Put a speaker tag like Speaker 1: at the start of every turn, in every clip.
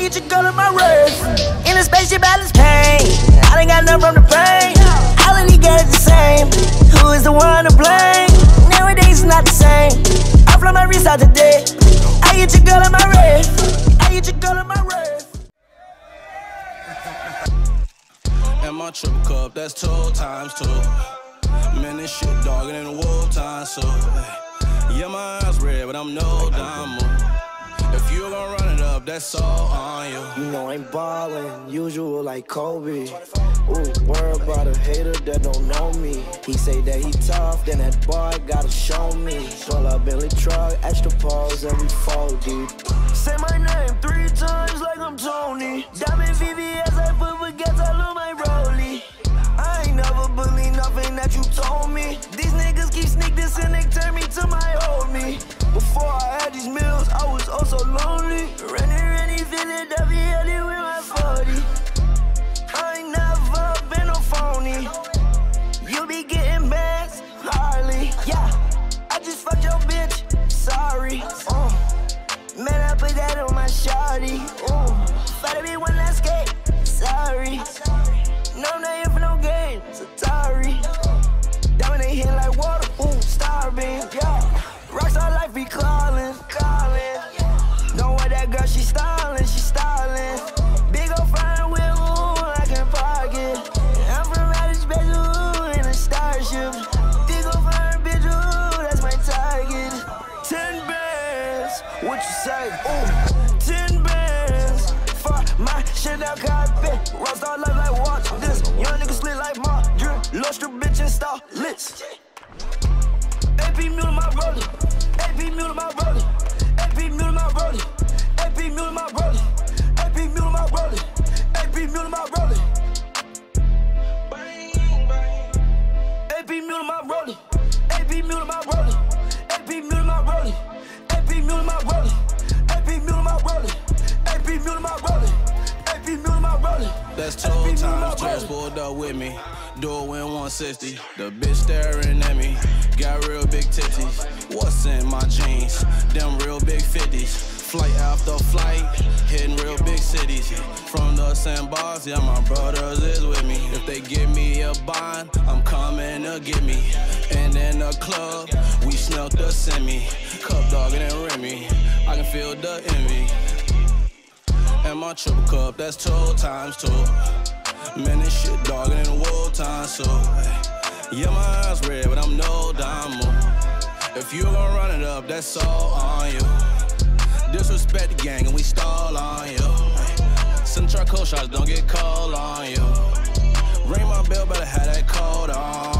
Speaker 1: Hit your girl in my wrist. In a spaceship, balance pain. I done got enough from the pain. All of these guys the same. Who is the one to blame? Nowadays it's not the same. I fly my wrist out today. I hit your girl in my wrist. I hit your girl in my wrist.
Speaker 2: And my triple cup, that's two times two. Man, this shit dogging in the war time, so. Yeah, my eyes red, but I'm no diamond. If you gon' run that's all on you.
Speaker 3: You know I'm ballin', usual like Kobe. Ooh, worry about a hater that don't know me. He say that he tough, then that boy gotta show me. Pull up Billy truck, extra pause, and we fall deep.
Speaker 1: Say? Ooh, ten bands. For my Chanel carpet, Rockstar life like watch this. Young
Speaker 2: pulled up with me. Do it in 160. The bitch staring at me. Got real big titties. What's in my jeans? Them real big 50s. Flight after flight, hitting real big cities. From the sandbars, yeah, my brothers is with me. If they give me a bond, I'm coming to get me. And in the club, we snuck the semi. Cup dogging and Remy. I can feel the envy. And my triple cup, that's two times two. Man, this shit dogging in the war time, so. hey. Yeah, my eyes red, but I'm no diamond. Oh. If you gon' run it up, that's all on you. Disrespect the gang and we stall on you. Hey. Some charcoal shots don't get cold on you. Ring my bell, better have that code on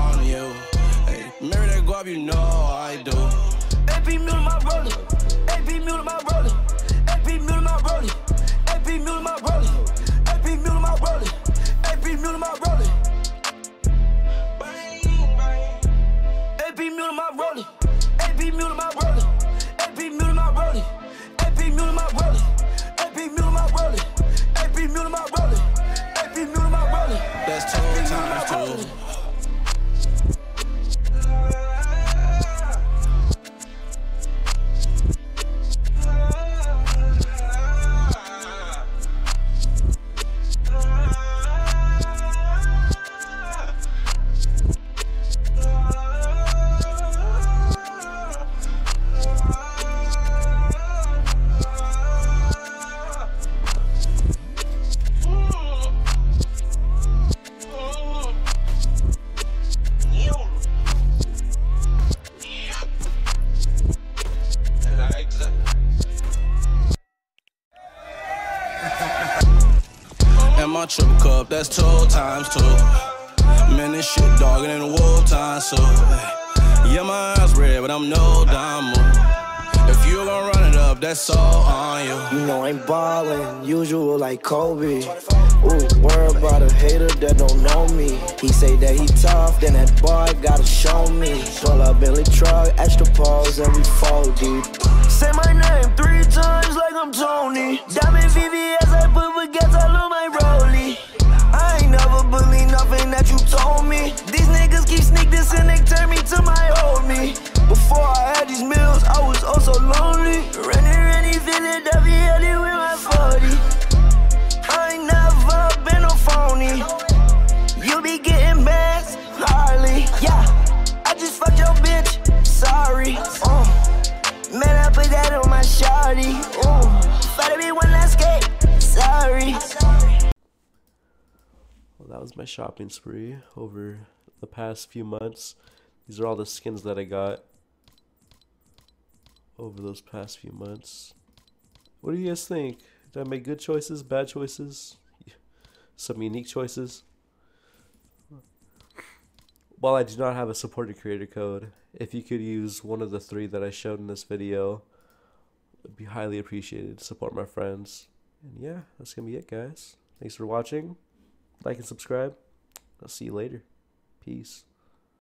Speaker 1: my
Speaker 2: triple cup, that's two times two. Man, this shit dogging in the war time, so. Yeah, my eyes red, but I'm no diamond. If you gon' run it up, that's all on you.
Speaker 3: You know I'm ballin', usual like Kobe. Ooh, worry about a hater that don't know me. He say that he tough, then that boy gotta show me. Pull up Billy truck, extra pause, and we fall deep.
Speaker 1: Say my name three times like I'm Tony. Diamond VVS, I put And they me to my old me. Before I had these meals, I was oh also lonely. Running, running, with my 40.
Speaker 3: I ain't never been no phony. You be getting. Yeah, I just fucked your bitch, sorry. Uh, man, I put that on my shawty. Uh, one last sorry.
Speaker 4: Well, that was my shopping spree over the past few months. These are all the skins that I got over those past few months. What do you guys think? Did I make good choices, bad choices, some unique choices? While I do not have a supported creator code, if you could use one of the three that I showed in this video, would be highly appreciated. Support my friends. And yeah, that's going to be it, guys. Thanks for watching. Like and subscribe. I'll see you later. Peace.